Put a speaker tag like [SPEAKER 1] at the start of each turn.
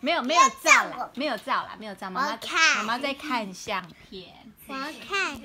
[SPEAKER 1] 没有没有照了，没有照啦，没有照。妈妈
[SPEAKER 2] 看，
[SPEAKER 1] 妈妈在看相片。
[SPEAKER 2] 我要看。